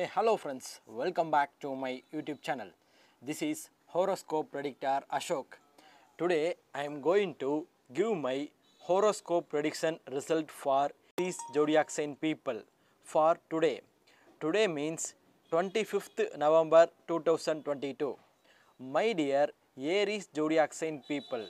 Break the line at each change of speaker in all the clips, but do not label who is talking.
Hey, hello friends, welcome back to my YouTube channel. This is horoscope predictor Ashok. Today I am going to give my horoscope prediction result for these zodiac sign people for today. Today means 25th November 2022. My dear Aries zodiac sign people,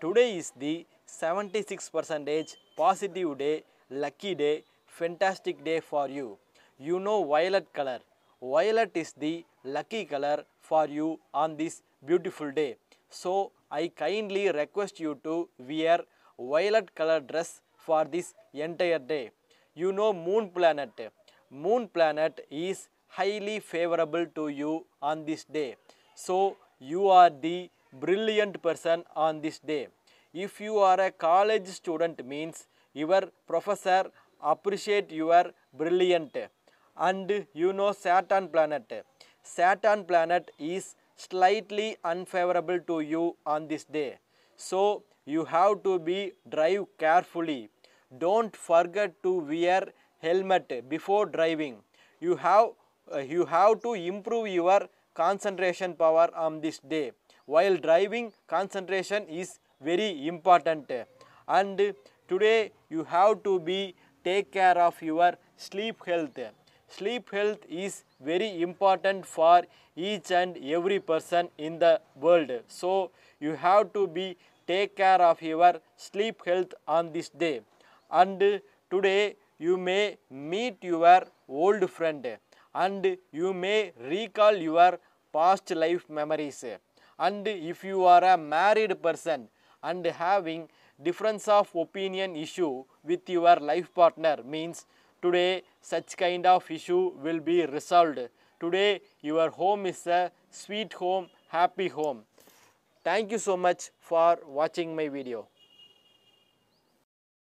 today is the 76 percentage positive day, lucky day, fantastic day for you. You know violet color. Violet is the lucky color for you on this beautiful day. So I kindly request you to wear violet color dress for this entire day. You know moon planet. Moon planet is highly favorable to you on this day. So you are the brilliant person on this day. If you are a college student means your professor appreciate your brilliant and you know Saturn planet. Saturn planet is slightly unfavorable to you on this day. So you have to be drive carefully. Don't forget to wear helmet before driving. You have uh, you have to improve your concentration power on this day. While driving, concentration is very important. And today you have to be take care of your sleep health. Sleep health is very important for each and every person in the world. So you have to be take care of your sleep health on this day. And today you may meet your old friend and you may recall your past life memories. And if you are a married person and having difference of opinion issue with your life partner means today such kind of issue will be resolved. Today your home is a sweet home, happy home. Thank you so much for watching my video.